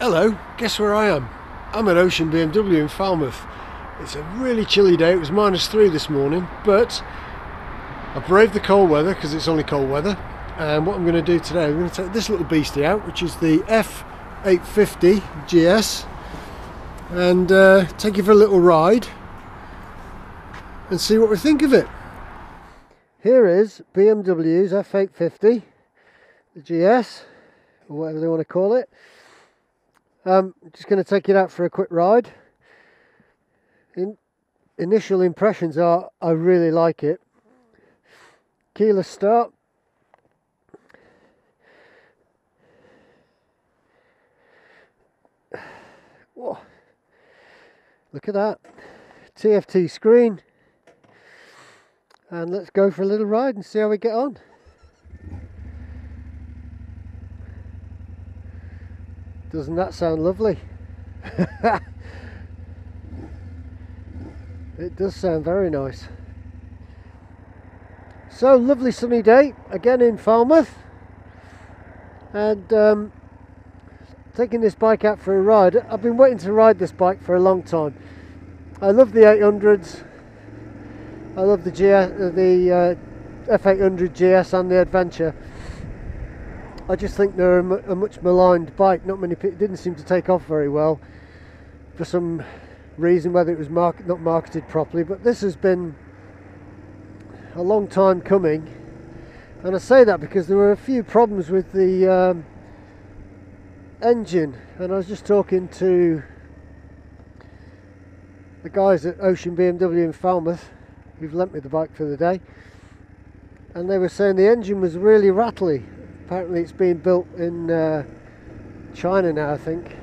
Hello, guess where I am? I'm at Ocean BMW in Falmouth. It's a really chilly day, it was minus three this morning, but I braved the cold weather because it's only cold weather. And what I'm going to do today, I'm going to take this little beastie out, which is the F850 GS, and uh, take you for a little ride and see what we think of it. Here is BMW's F850, the GS, or whatever they want to call it. Um, just going to take it out for a quick ride. In, initial impressions are I really like it. Keyless start. Whoa. Look at that. TFT screen. And let's go for a little ride and see how we get on. Doesn't that sound lovely? it does sound very nice. So, lovely sunny day again in Falmouth. And um, taking this bike out for a ride. I've been waiting to ride this bike for a long time. I love the 800s. I love the GS, the uh, F800 GS and the Adventure. I just think they're a, much maligned bike. Not many people didn't seem to take off very well for some reason, whether it was not marketed properly. But this has been a long time coming, and I say that because there were a few problems with the um, engine, and I was just talking to the guys at Ocean BMW in Falmouth who've lent me the bike for the day and they were saying the engine was really rattly apparently it's being built in uh, China now I think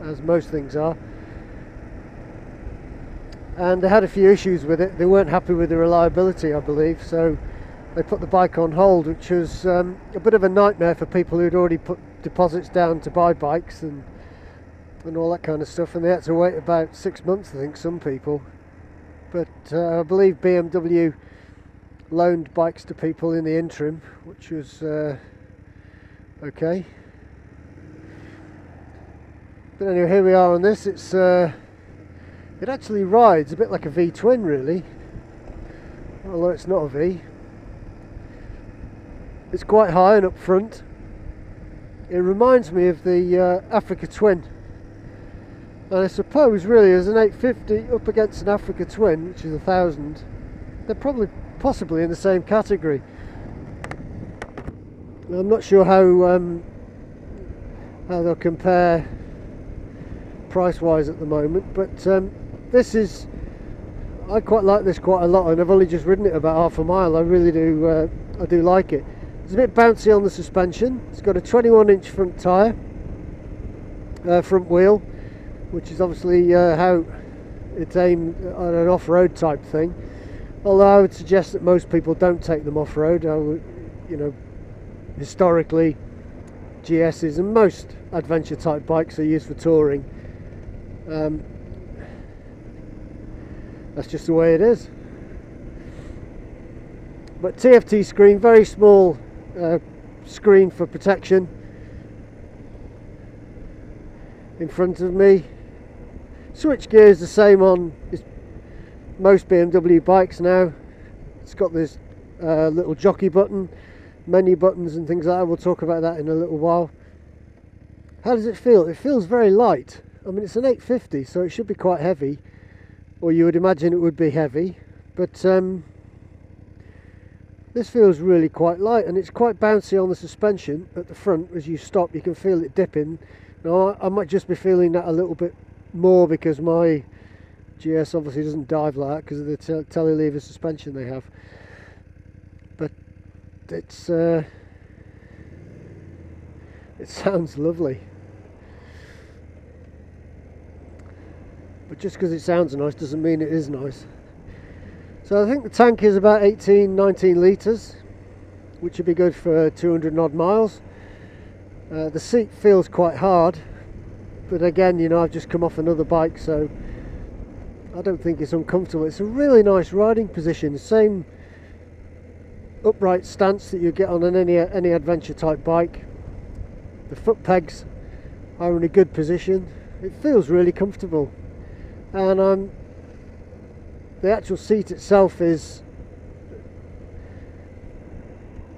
as most things are. And they had a few issues with it. They weren't happy with the reliability I believe so they put the bike on hold which was um, a bit of a nightmare for people who'd already put deposits down to buy bikes and and all that kind of stuff and they had to wait about six months I think some people. But uh, I believe BMW loaned bikes to people in the interim, which was uh, okay. But anyway, here we are on this. It's uh, it actually rides a bit like a V twin, really, although it's not a V. It's quite high and up front. It reminds me of the uh, Africa Twin. And I suppose, really, as an 850 up against an Africa Twin, which is a thousand, they're probably possibly in the same category. I'm not sure how um, how they'll compare price-wise at the moment, but um, this is I quite like this quite a lot, and I've only just ridden it about half a mile. I really do uh, I do like it. It's a bit bouncy on the suspension. It's got a 21-inch front tyre, uh, front wheel, which is obviously uh, how it's aimed on an off-road type thing although I would suggest that most people don't take them off-road. You know historically GSs and most adventure type bikes are used for touring. Um, that's just the way it is. But TFT screen very small uh, screen for protection. In front of me switch gear is the same on most BMW bikes now. It's got this uh, little jockey button, menu buttons and things like that. We'll talk about that in a little while. How does it feel? It feels very light. I mean, it's an 850, so it should be quite heavy, or you would imagine it would be heavy, but um, this feels really quite light and it's quite bouncy on the suspension at the front. As you stop, you can feel it dipping. Now, I, I might just be feeling that a little bit more because my GS obviously doesn't dive like because of the telelever lever suspension they have. But it's uh, it sounds lovely. But just because it sounds nice doesn't mean it is nice. So I think the tank is about 18 19 litres which would be good for 200 odd miles. Uh, the seat feels quite hard but again you know I've just come off another bike so I don't think it's uncomfortable. It's a really nice riding position. Same upright stance that you get on an any any adventure type bike. The foot pegs are in a good position. It feels really comfortable, and um, the actual seat itself is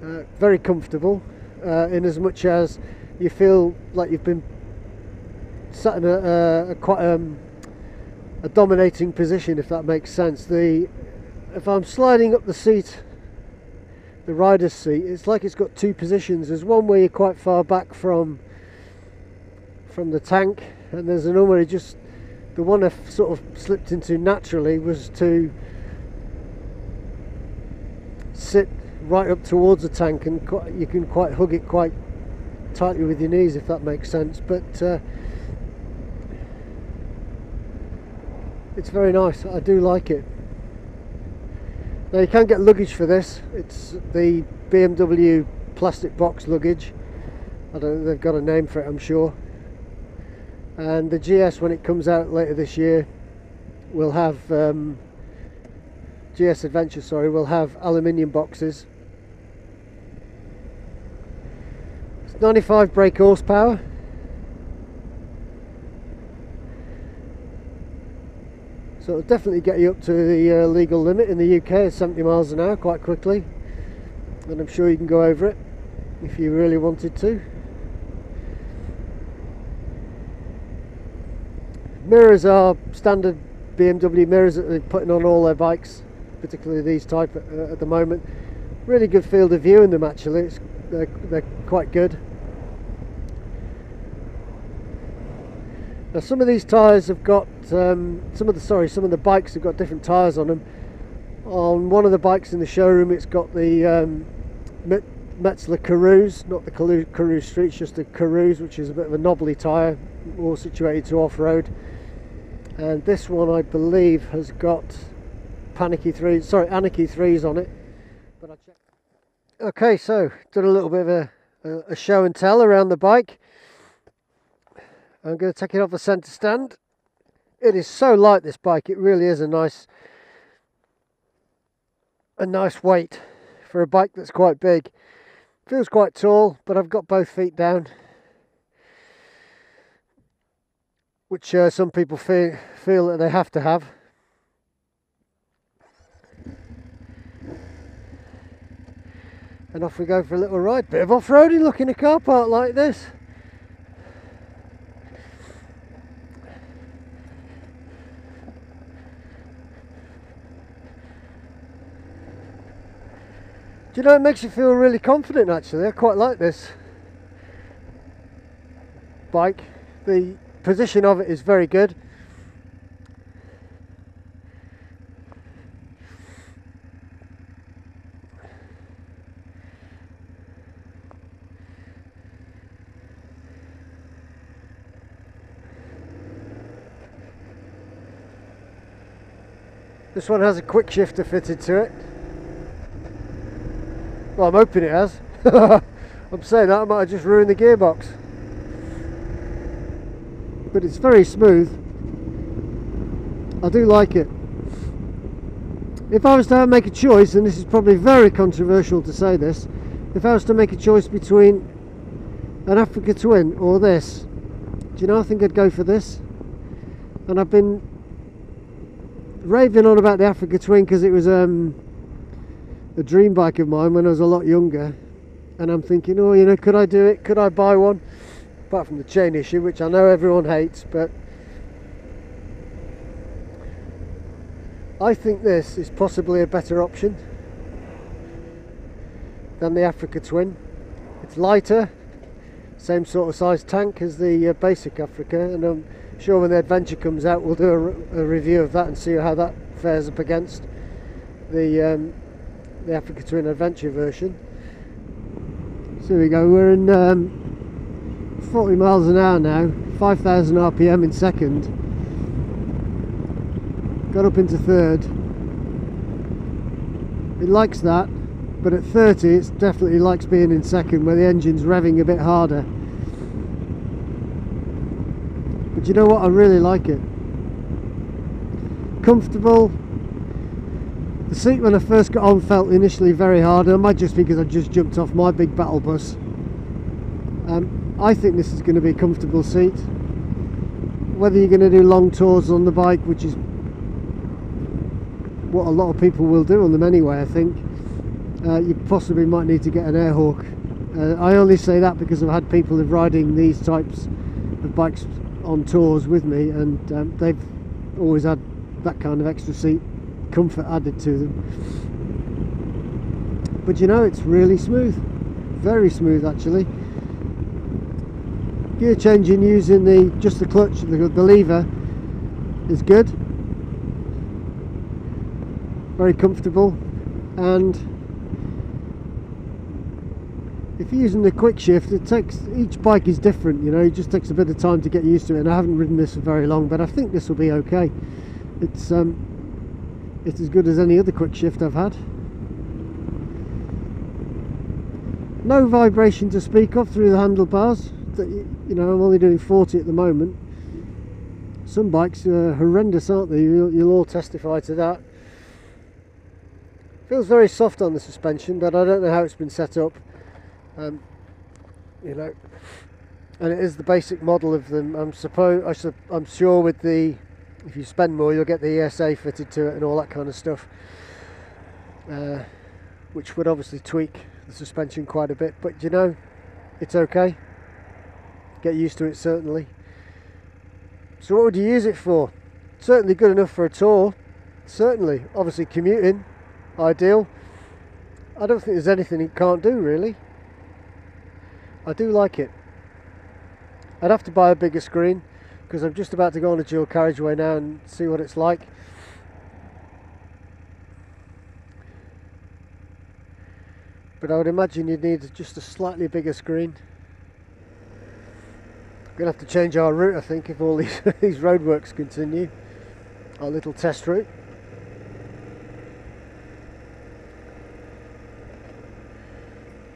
uh, very comfortable uh, in as much as you feel like you've been sat in a, a, a quite um, a dominating position if that makes sense. The if I'm sliding up the seat the rider's seat it's like it's got two positions. There's one where you're quite far back from from the tank and there's another where just the one I sort of slipped into naturally was to sit right up towards the tank and quite, you can quite hug it quite tightly with your knees if that makes sense. But uh, it's very nice. I do like it. Now you can get luggage for this. It's the BMW plastic box luggage. I don't they've got a name for it I'm sure. And the GS when it comes out later this year will have um, GS Adventure sorry will have aluminium boxes. It's 95 brake horsepower so it'll definitely get you up to the uh, legal limit in the UK 70 miles an hour quite quickly. And I'm sure you can go over it if you really wanted to. Mirrors are standard BMW mirrors that they're putting on all their bikes particularly these type at, uh, at the moment. Really good field of view in them actually. It's, they're, they're quite good Now some of these tyres have got, um, some of the, sorry, some of the bikes have got different tyres on them. On one of the bikes in the showroom it's got the um, Metzeler Karoos, not the Karoos Streets, just the Karoos which is a bit of a knobbly tyre, more situated to off-road. And this one I believe has got Panicky 3, sorry, Anakee 3s on it. But I. Okay, so done a little bit of a, a show and tell around the bike. I'm going to take it off the centre stand. It is so light this bike, it really is a nice a nice weight for a bike that's quite big. Feels quite tall, but I've got both feet down. Which uh, some people feel, feel that they have to have. And off we go for a little ride. Bit of off-roading looking a car park like this. Do you know, it makes you feel really confident actually. I quite like this bike. The position of it is very good. This one has a quick shifter fitted to it. Well, I'm hoping it has. I'm saying that, I might have just ruined the gearbox. But it's very smooth. I do like it. If I was to make a choice, and this is probably very controversial to say this, if I was to make a choice between an Africa Twin or this, do you know I think I'd go for this? And I've been raving on about the Africa Twin because it was um, a dream bike of mine when I was a lot younger. And I'm thinking oh you know could I do it? Could I buy one? Apart from the chain issue which I know everyone hates but I think this is possibly a better option than the Africa Twin. It's lighter same sort of size tank as the uh, basic Africa and I'm sure when the adventure comes out we'll do a, re a review of that and see how that fares up against the um, the Africa Twin Adventure version. So we go, we're in um, 40 miles an hour now, 5,000 RPM in second. Got up into third. It likes that, but at 30 it definitely likes being in second where the engine's revving a bit harder. But you know what, I really like it. Comfortable, the seat when I first got on felt initially very hard, and it might just be because I just jumped off my big battle bus. Um, I think this is going to be a comfortable seat. Whether you're going to do long tours on the bike, which is what a lot of people will do on them anyway, I think, uh, you possibly might need to get an Airhawk. Uh, I only say that because I've had people riding these types of bikes on tours with me, and um, they've always had that kind of extra seat comfort added to them. But you know, it's really smooth, very smooth actually. Gear changing using the just the clutch, the, the lever is good, very comfortable, and if you're using the quick shift it takes each bike is different you know it just takes a bit of time to get used to it. And I haven't ridden this for very long but I think this will be okay. It's um it's as good as any other quick shift I've had. No vibration to speak of through the handlebars. You know I'm only doing 40 at the moment. Some bikes are horrendous aren't they? You'll, you'll all testify to that. Feels very soft on the suspension but I don't know how it's been set up. Um, you know and it is the basic model of them. I'm suppose I am sure with the if you spend more you'll get the ESA fitted to it and all that kind of stuff uh, which would obviously tweak the suspension quite a bit but you know it's okay. Get used to it certainly. So what would you use it for? Certainly good enough for a tour. Certainly. Obviously commuting ideal. I don't think there's anything it can't do really. I do like it. I'd have to buy a bigger screen because I'm just about to go on a dual carriageway now and see what it's like. But I would imagine you'd need just a slightly bigger screen. We're going to have to change our route I think if all these, these roadworks continue. Our little test route.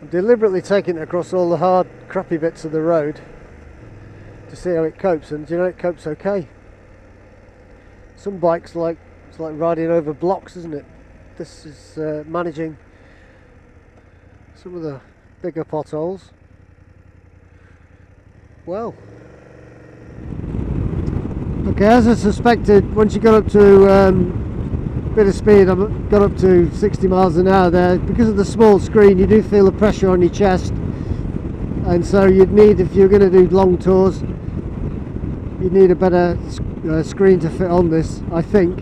I'm deliberately taking it across all the hard, crappy bits of the road to see how it copes, and you know it copes okay. Some bikes like it's like riding over blocks, isn't it? This is uh, managing some of the bigger potholes. Well, okay, as I suspected, once you got up to um, bit of speed, I got up to 60 miles an hour there. Because of the small screen, you do feel the pressure on your chest. And so you'd need, if you're going to do long tours, you need a better uh, screen to fit on this, I think.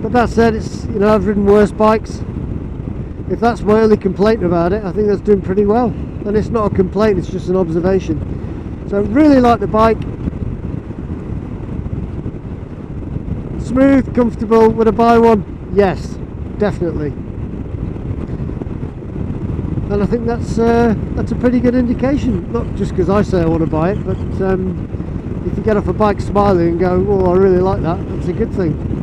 But that said, it's you know I've ridden worse bikes. If that's my only complaint about it, I think that's doing pretty well. And it's not a complaint; it's just an observation. So I really like the bike. Smooth, comfortable, would I buy one? Yes, definitely. And I think that's uh, that's a pretty good indication, not just because I say I want to buy it, but um, if you get off a bike smiling and go, oh I really like that, that's a good thing.